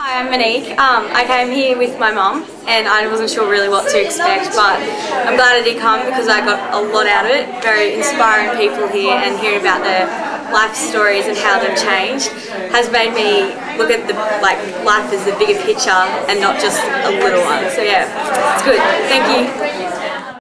Hi, I'm Monique. Um, I came here with my mum and I wasn't sure really what to expect but I'm glad I did come because I got a lot out of it. Very inspiring people here and hearing about their life stories and how they've changed has made me look at the like life as the bigger picture and not just a little one. So yeah, it's good. Thank you.